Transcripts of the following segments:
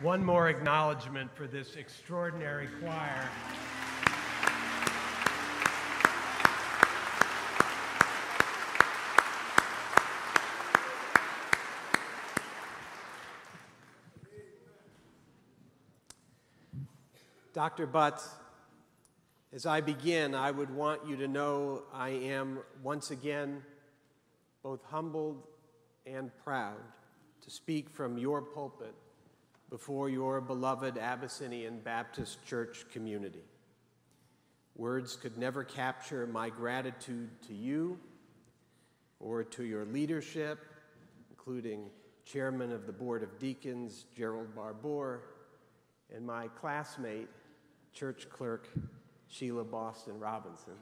one more acknowledgement for this extraordinary choir. Dr. Butts, as I begin, I would want you to know I am once again both humbled and proud to speak from your pulpit before your beloved Abyssinian Baptist Church community. Words could never capture my gratitude to you or to your leadership, including Chairman of the Board of Deacons, Gerald Barbour, and my classmate, church clerk, Sheila Boston Robinson.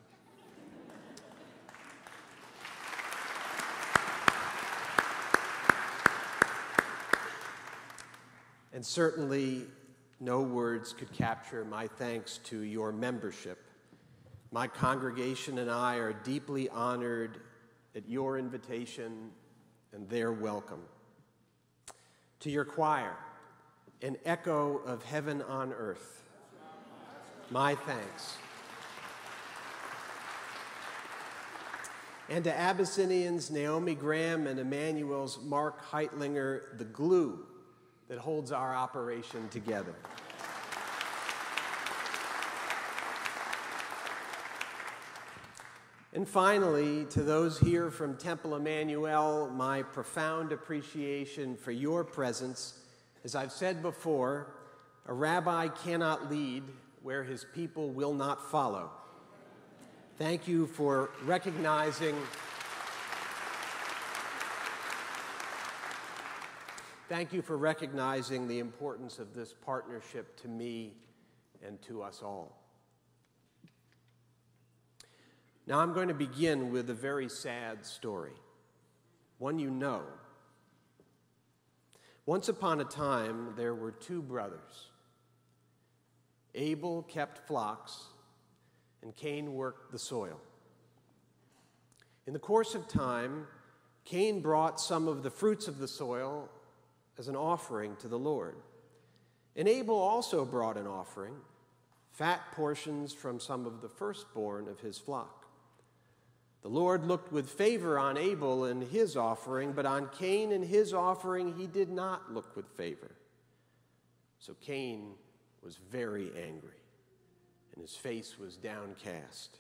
And certainly, no words could capture my thanks to your membership. My congregation and I are deeply honored at your invitation and their welcome. To your choir, an echo of heaven on earth, my thanks. And to Abyssinians Naomi Graham and Emanu-El's Mark Heitlinger, the glue that holds our operation together. And finally, to those here from Temple Emanu-El, my profound appreciation for your presence. As I've said before, a rabbi cannot lead where his people will not follow. Thank you for recognizing. Thank you for recognizing the importance of this partnership to me and to us all. Now, I'm going to begin with a very sad story, one you know. Once upon a time, there were two brothers. Abel kept flocks, and Cain worked the soil. In the course of time, Cain brought some of the fruits of the soil as an offering to the Lord. And Abel also brought an offering, fat portions from some of the firstborn of his flock. The Lord looked with favor on Abel and his offering, but on Cain and his offering he did not look with favor. So Cain was very angry, and his face was downcast.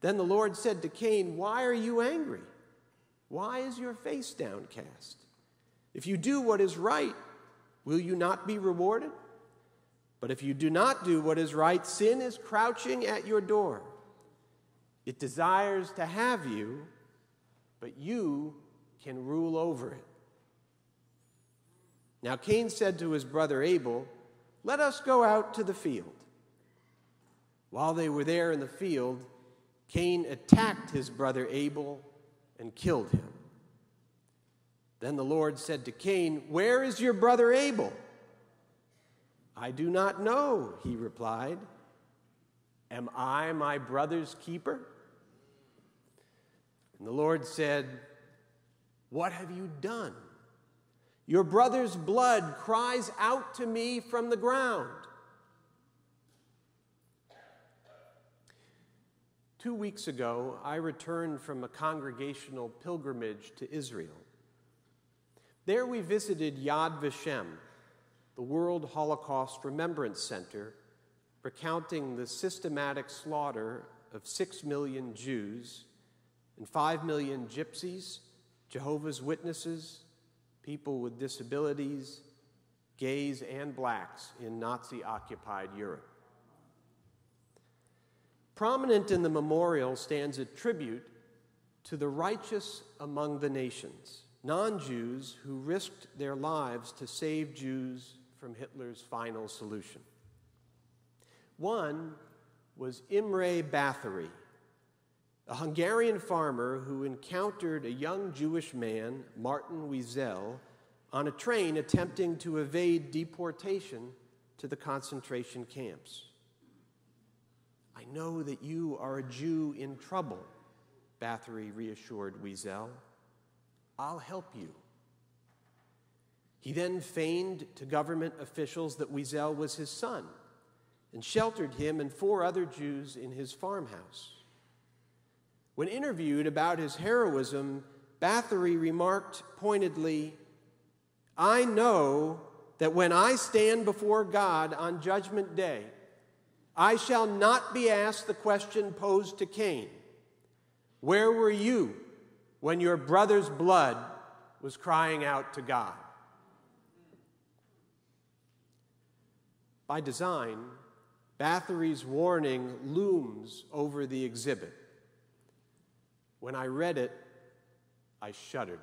Then the Lord said to Cain, Why are you angry? Why is your face downcast? If you do what is right, will you not be rewarded? But if you do not do what is right, sin is crouching at your door. It desires to have you, but you can rule over it. Now Cain said to his brother Abel, Let us go out to the field. While they were there in the field, Cain attacked his brother Abel and killed him. Then the Lord said to Cain, Where is your brother Abel? I do not know, he replied. Am I my brother's keeper? And the Lord said, What have you done? Your brother's blood cries out to me from the ground. Two weeks ago, I returned from a congregational pilgrimage to Israel. There we visited Yad Vashem, the World Holocaust Remembrance Center, recounting the systematic slaughter of six million Jews and five million gypsies, Jehovah's Witnesses, people with disabilities, gays, and blacks in Nazi occupied Europe. Prominent in the memorial stands a tribute to the righteous among the nations non Jews who risked their lives to save Jews from Hitler's final solution. One was Imre Bathory, a Hungarian farmer who encountered a young Jewish man, Martin Wiesel, on a train attempting to evade deportation to the concentration camps. I know that you are a Jew in trouble, Bathory reassured Wiesel. I'll help you. He then feigned to government officials that Wiesel was his son and sheltered him and four other Jews in his farmhouse. When interviewed about his heroism, Bathory remarked pointedly, I know that when I stand before God on Judgment Day, I shall not be asked the question posed to Cain Where were you when your brother's blood was crying out to God? By design, Bathory's warning looms over the exhibit. When I read it, I shuddered.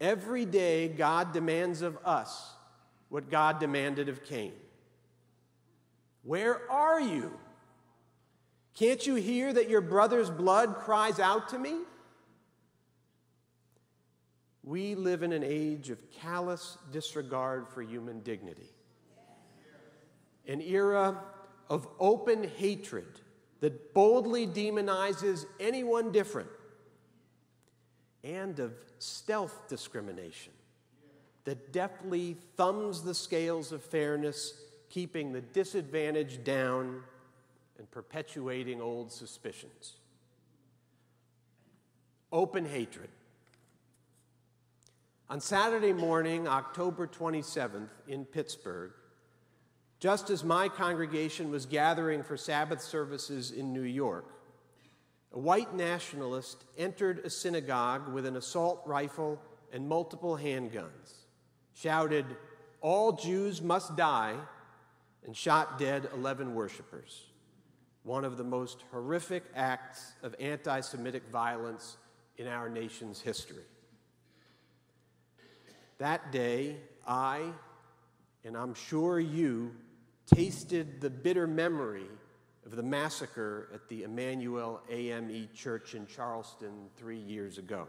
Every day, God demands of us what God demanded of Cain. Where are you? Can't you hear that your brother's blood cries out to me? We live in an age of callous disregard for human dignity, an era of open hatred that boldly demonizes anyone different, and of stealth discrimination that deftly thumbs the scales of fairness keeping the disadvantaged down and perpetuating old suspicions. Open hatred. On Saturday morning, October 27th, in Pittsburgh, just as my congregation was gathering for Sabbath services in New York, a white nationalist entered a synagogue with an assault rifle and multiple handguns, shouted, All Jews must die, and shot dead 11 worshippers, one of the most horrific acts of anti Semitic violence in our nation's history. That day, I, and I'm sure you, tasted the bitter memory of the massacre at the Emanuel AME Church in Charleston three years ago.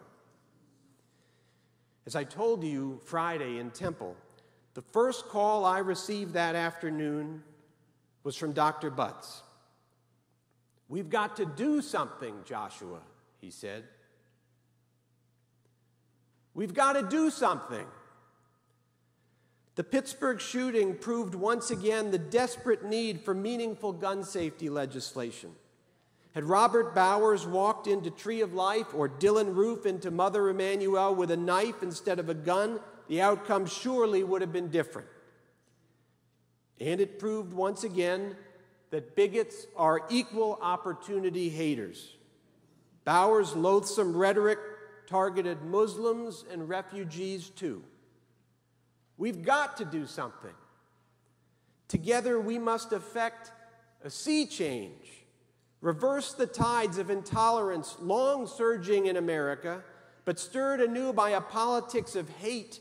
As I told you Friday in Temple, the first call I received that afternoon was from Dr. Butts. We've got to do something, Joshua, he said. We've got to do something. The Pittsburgh shooting proved once again the desperate need for meaningful gun safety legislation. Had Robert Bowers walked into Tree of Life or Dylann Roof into Mother Emanuel with a knife instead of a gun, the outcome surely would have been different. And it proved once again that bigots are equal opportunity haters. Bowers' loathsome rhetoric targeted Muslims and refugees too. We've got to do something. Together, we must effect a sea change, reverse the tides of intolerance long surging in America, but stirred anew by a politics of hate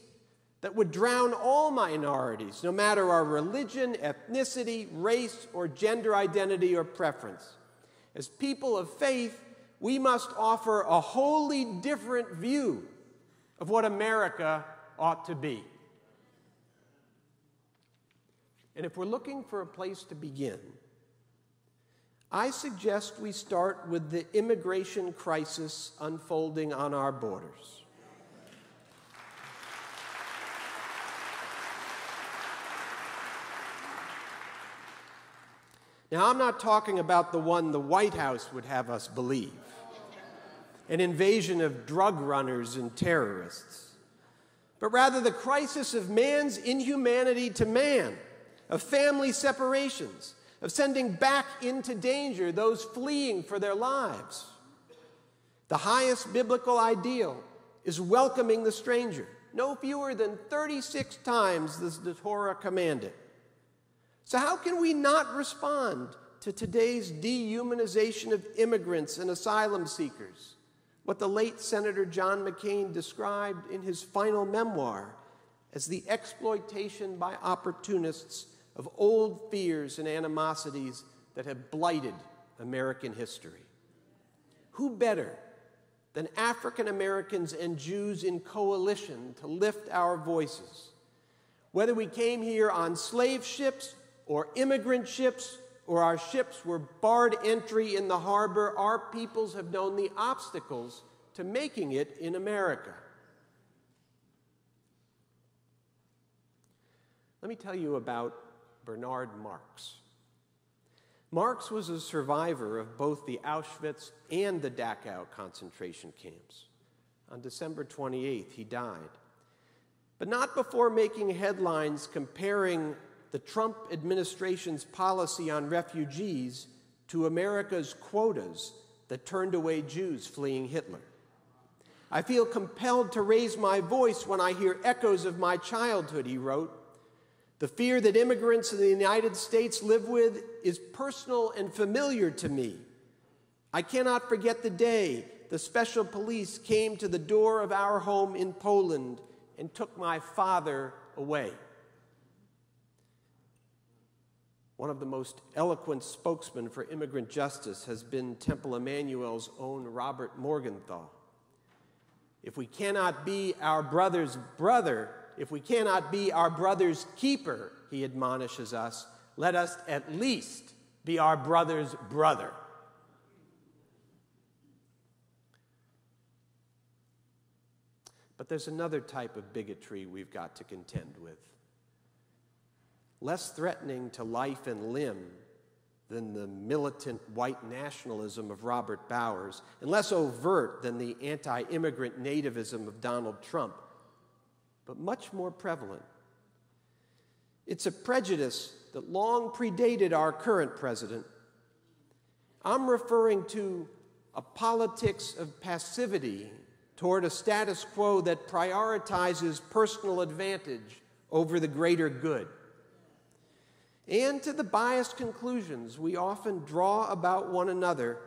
that would drown all minorities, no matter our religion, ethnicity, race, or gender identity or preference. As people of faith, we must offer a wholly different view of what America ought to be. And if we're looking for a place to begin, I suggest we start with the immigration crisis unfolding on our borders. Now, I'm not talking about the one the White House would have us believe an invasion of drug runners and terrorists, but rather the crisis of man's inhumanity to man, of family separations, of sending back into danger those fleeing for their lives. The highest biblical ideal is welcoming the stranger, no fewer than 36 times as the Torah commanded. So, how can we not respond to today's dehumanization of immigrants and asylum seekers? What the late Senator John McCain described in his final memoir as the exploitation by opportunists of old fears and animosities that have blighted American history. Who better than African Americans and Jews in coalition to lift our voices? Whether we came here on slave ships or immigrant ships, or our ships were barred entry in the harbor, our peoples have known the obstacles to making it in America. Let me tell you about Bernard Marks. Marks was a survivor of both the Auschwitz and the Dachau concentration camps. On December 28th, he died. But not before making headlines comparing the Trump administration's policy on refugees to America's quotas that turned away Jews fleeing Hitler. I feel compelled to raise my voice when I hear echoes of my childhood, he wrote. The fear that immigrants in the United States live with is personal and familiar to me. I cannot forget the day the special police came to the door of our home in Poland and took my father away. One of the most eloquent spokesmen for immigrant justice has been Temple Emanu-El's own Robert Morgenthau. If we cannot be our brother's brother, if we cannot be our brother's keeper, he admonishes us, let us at least be our brother's brother. But there's another type of bigotry we've got to contend with. Less threatening to life and limb than the militant white nationalism of Robert Bowers, and less overt than the anti immigrant nativism of Donald Trump, but much more prevalent. It's a prejudice that long predated our current president. I'm referring to a politics of passivity toward a status quo that prioritizes personal advantage over the greater good. And to the biased conclusions we often draw about one another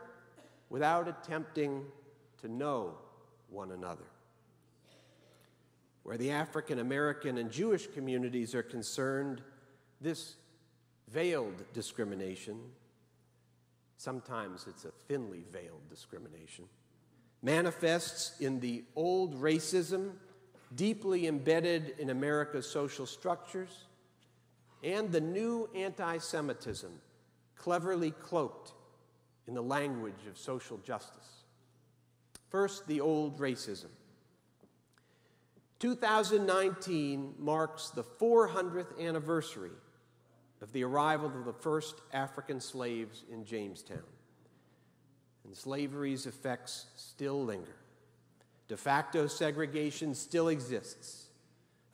without attempting to know one another. Where the African American and Jewish communities are concerned, this veiled discrimination, sometimes it's a thinly veiled discrimination, manifests in the old racism deeply embedded in America's social structures and the new anti Semitism cleverly cloaked in the language of social justice. First, the old racism. 2019 marks the 400th anniversary of the arrival of the first African slaves in Jamestown and slavery's effects still linger. De facto segregation still exists.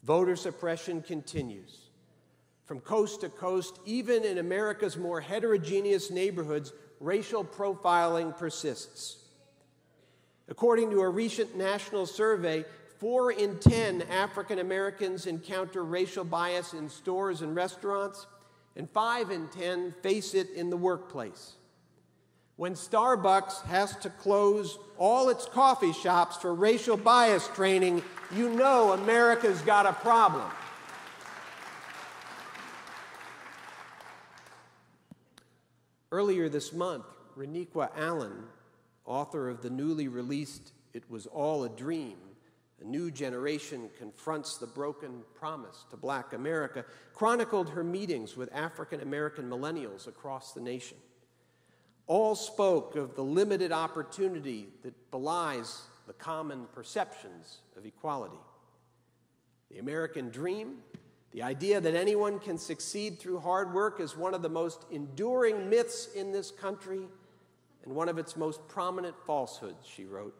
Voter suppression continues. From coast to coast, even in America's more heterogeneous neighborhoods, racial profiling persists. According to a recent national survey, four in 10 African Americans encounter racial bias in stores and restaurants, and five in 10 face it in the workplace. When Starbucks has to close all its coffee shops for racial bias training, you know America's got a problem. Earlier this month, Reniqua Allen, author of the newly released It Was All a Dream, a new generation confronts the broken promise to black America, chronicled her meetings with African American millennials across the nation all spoke of the limited opportunity that belies the common perceptions of equality. The American dream, the idea that anyone can succeed through hard work, is one of the most enduring myths in this country and one of its most prominent falsehoods, she wrote.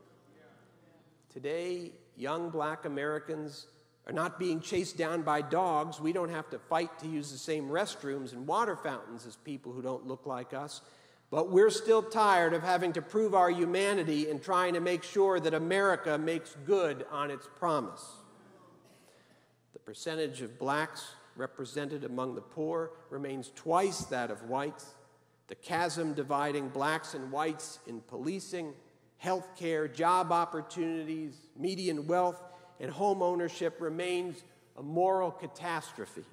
Today, young black Americans are not being chased down by dogs. We don't have to fight to use the same restrooms and water fountains as people who don't look like us. But we're still tired of having to prove our humanity and trying to make sure that America makes good on its promise. The percentage of blacks represented among the poor remains twice that of whites. The chasm dividing blacks and whites in policing, health care, job opportunities, median wealth, and home ownership remains a moral catastrophe.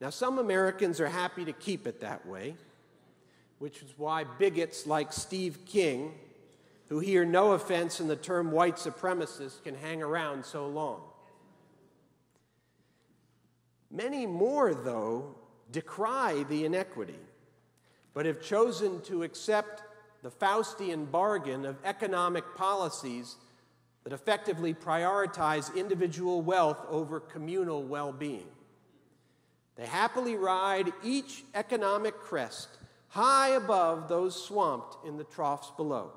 Now, some Americans are happy to keep it that way, which is why bigots like Steve King, who hear no offense in the term white supremacist, can hang around so long. Many more, though, decry the inequity, but have chosen to accept the Faustian bargain of economic policies that effectively prioritize individual wealth over communal well being. They happily ride each economic crest high above those swamped in the troughs below.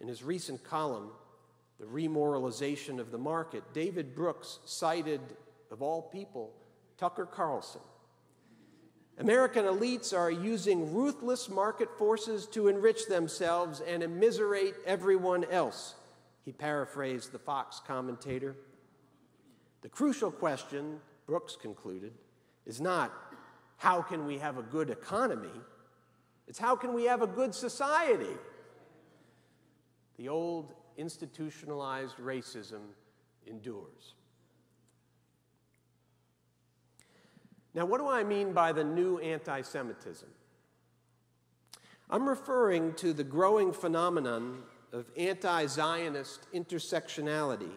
In his recent column, The Remoralization of the Market, David Brooks cited, of all people, Tucker Carlson. American elites are using ruthless market forces to enrich themselves and immiserate everyone else, he paraphrased the Fox commentator. The crucial question, Brooks concluded, is not how can we have a good economy, it's how can we have a good society. The old institutionalized racism endures. Now, what do I mean by the new anti Semitism? I'm referring to the growing phenomenon of anti Zionist intersectionality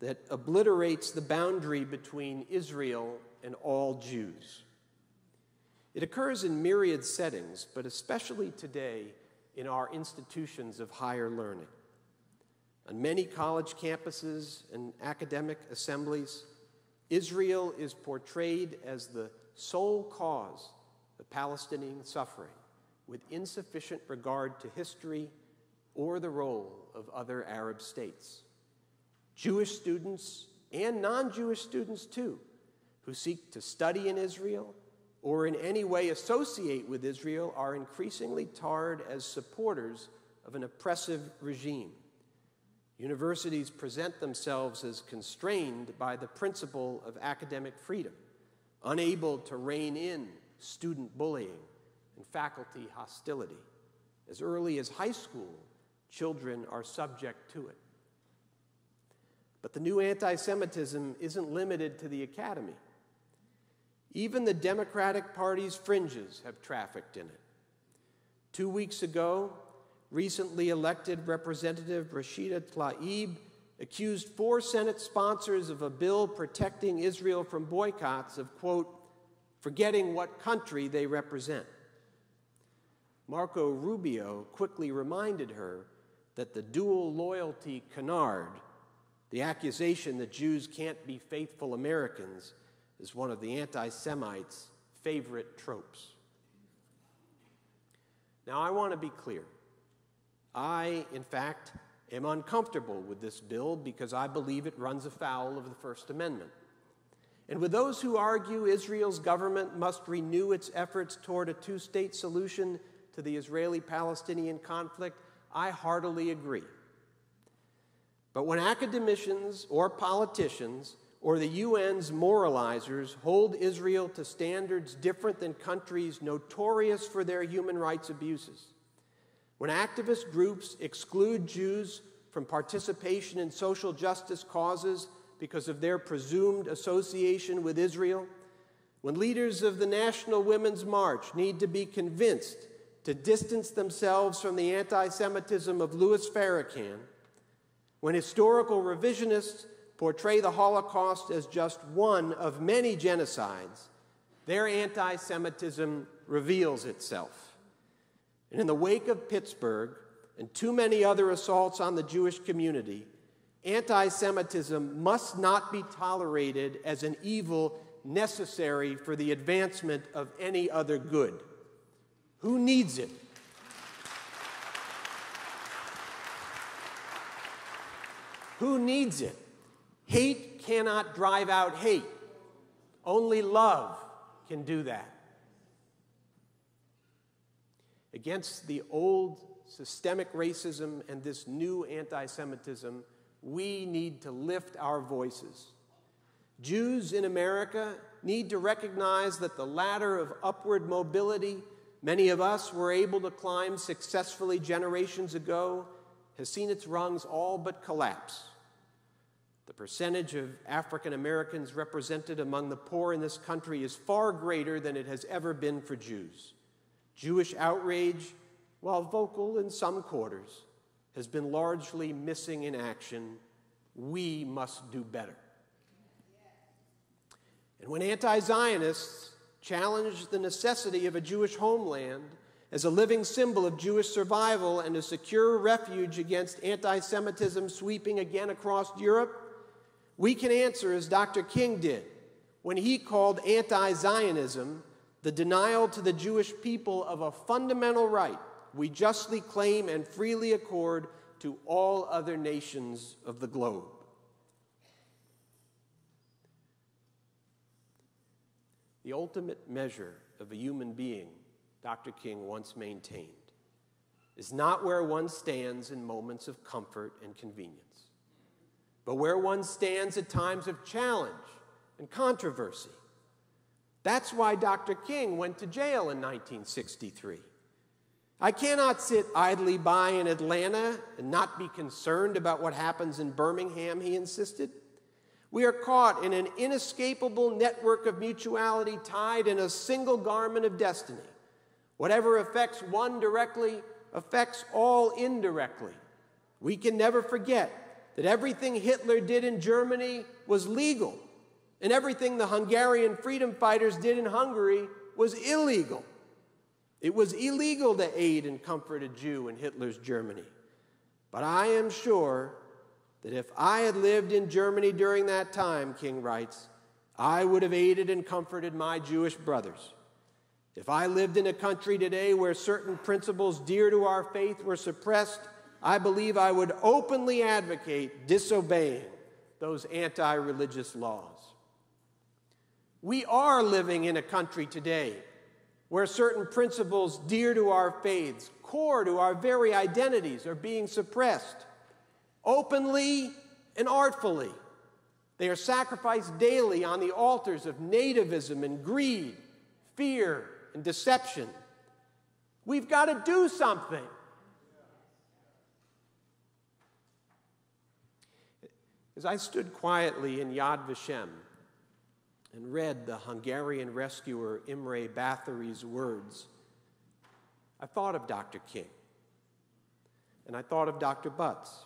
that obliterates the boundary between Israel and all Jews. It occurs in myriad settings, but especially today in our institutions of higher learning. On many college campuses and academic assemblies, Israel is portrayed as the sole cause of Palestinian suffering, with insufficient regard to history or the role of other Arab states. Jewish students and non Jewish students, too, who seek to study in Israel or in any way associate with Israel are increasingly tarred as supporters of an oppressive regime. Universities present themselves as constrained by the principle of academic freedom, unable to rein in student bullying and faculty hostility. As early as high school, children are subject to it. But the new anti Semitism isn't limited to the academy. Even the Democratic Party's fringes have trafficked in it. Two weeks ago, recently elected Representative Rashida Tlaib accused four Senate sponsors of a bill protecting Israel from boycotts of, quote, forgetting what country they represent. Marco Rubio quickly reminded her that the dual loyalty canard, the accusation that Jews can't be faithful Americans, is one of the anti Semites' favorite tropes. Now, I want to be clear. I, in fact, am uncomfortable with this bill because I believe it runs afoul of the First Amendment. And with those who argue Israel's government must renew its efforts toward a two state solution to the Israeli Palestinian conflict, I heartily agree. But when academicians or politicians or the UN's moralizers hold Israel to standards different than countries notorious for their human rights abuses. When activist groups exclude Jews from participation in social justice causes because of their presumed association with Israel, when leaders of the National Women's March need to be convinced to distance themselves from the anti Semitism of Louis Farrakhan, when historical revisionists portray the Holocaust as just one of many genocides, their anti Semitism reveals itself. And in the wake of Pittsburgh and too many other assaults on the Jewish community, anti Semitism must not be tolerated as an evil necessary for the advancement of any other good. Who needs it? Who needs it? Hate cannot drive out hate. Only love can do that. Against the old systemic racism and this new anti Semitism, we need to lift our voices. Jews in America need to recognize that the ladder of upward mobility many of us were able to climb successfully generations ago has seen its rungs all but collapse. Percentage of African Americans represented among the poor in this country is far greater than it has ever been for Jews. Jewish outrage, while vocal in some quarters, has been largely missing in action. We must do better. And when anti Zionists challenge the necessity of a Jewish homeland as a living symbol of Jewish survival and a secure refuge against anti Semitism sweeping again across Europe, we can answer as Dr. King did when he called anti Zionism the denial to the Jewish people of a fundamental right we justly claim and freely accord to all other nations of the globe. The ultimate measure of a human being, Dr. King once maintained, is not where one stands in moments of comfort and convenience, but where one stands at times of challenge and controversy. That's why Dr. King went to jail in 1963. I cannot sit idly by in Atlanta and not be concerned about what happens in Birmingham, he insisted. We are caught in an inescapable network of mutuality tied in a single garment of destiny. Whatever affects one directly affects all indirectly. We can never forget that everything Hitler did in Germany was legal, and everything the Hungarian freedom fighters did in Hungary was illegal. It was illegal to aid and comfort a Jew in Hitler's Germany. But I am sure that if I had lived in Germany during that time, King writes, I would have aided and comforted my Jewish brothers. If I lived in a country today where certain principles dear to our faith were suppressed, I believe I would openly advocate disobeying those anti religious laws. We are living in a country today where certain principles dear to our faiths, core to our very identities, are being suppressed openly and artfully. They are sacrificed daily on the altars of nativism and greed, fear and deception. We've got to do something. As I stood quietly in Yad Vashem and read the Hungarian rescuer Imre Bathory's words, I thought of Dr. King and I thought of Dr. Butts.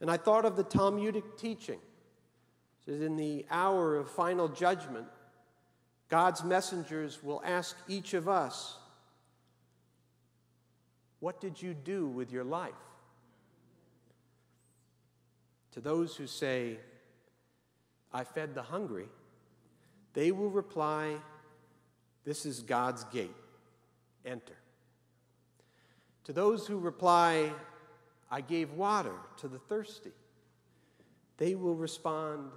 And I thought of the Talmudic teaching. It says, in the hour of final judgment, God's messengers will ask each of us, What did you do with your life? To those who say, I fed the hungry, they will reply, This is God's gate. Enter. To those who reply, I gave water to the thirsty, they will respond,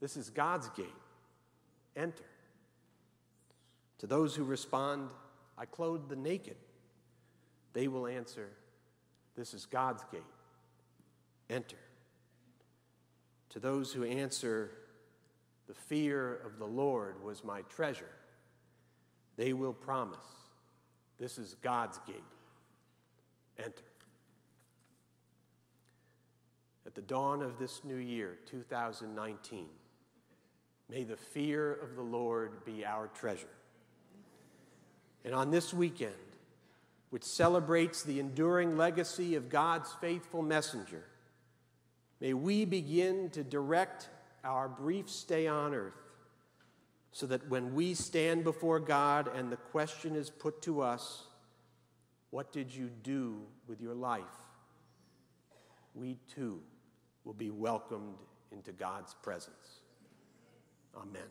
This is God's gate. Enter. To those who respond, I clothed the naked, they will answer, This is God's gate. Enter. To those who answer, The fear of the Lord was my treasure, they will promise, This is God's gate. Enter. At the dawn of this new year, 2019, may the fear of the Lord be our treasure. And on this weekend, which celebrates the enduring legacy of God's faithful messenger, may we begin to direct our brief stay on earth so that when we stand before God and the question is put to us, What did you do with your life? we too will be welcomed into God's presence. Amen.